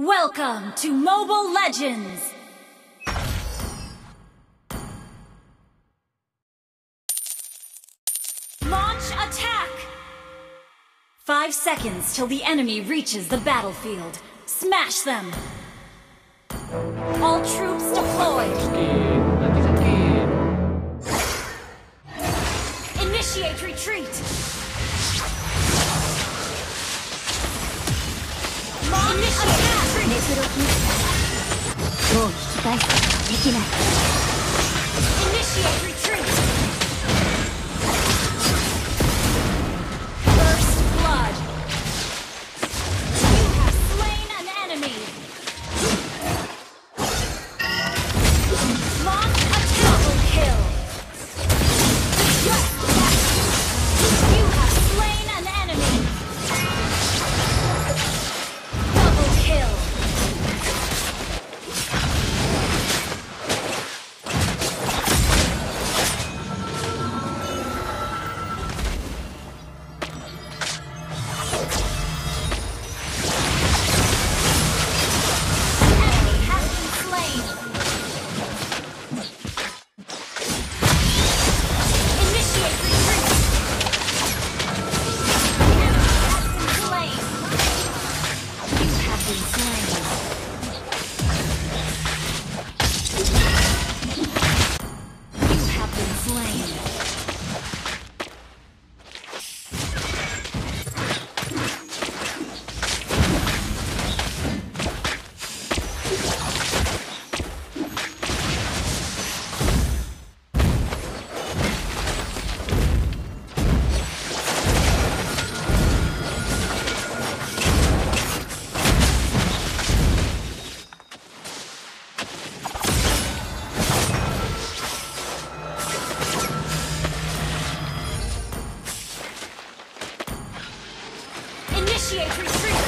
Welcome to Mobile Legends! Launch attack! Five seconds till the enemy reaches the battlefield. Smash them! All troops deployed! Initiate retreat! Launch attack! ネクロキもう引き返すことはできない。Initiate Initiate retreat.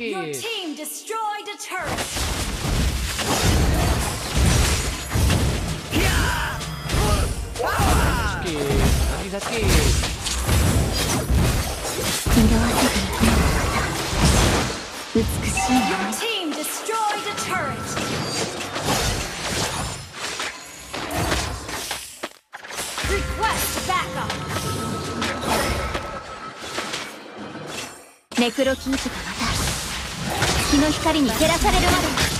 nanti Your sakit team destroyed a turret. sakit nanti sakit 色あせずに美しい Your な team destroyed a turret. Request backup. ネクロキープが 日の光に照らされるまで。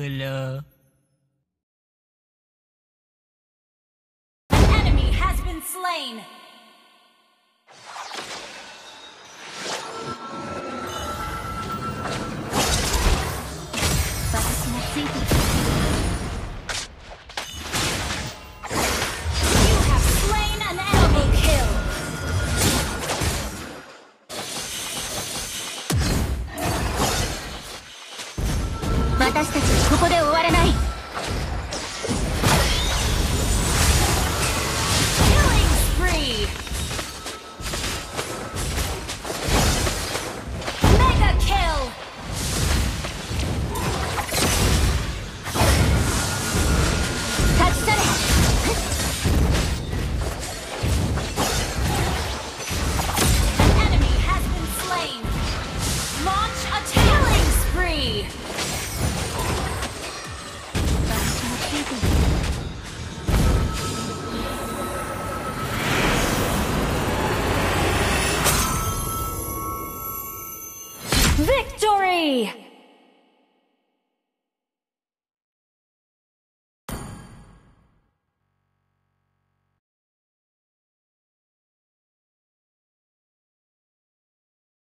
An enemy has been slain. Yay!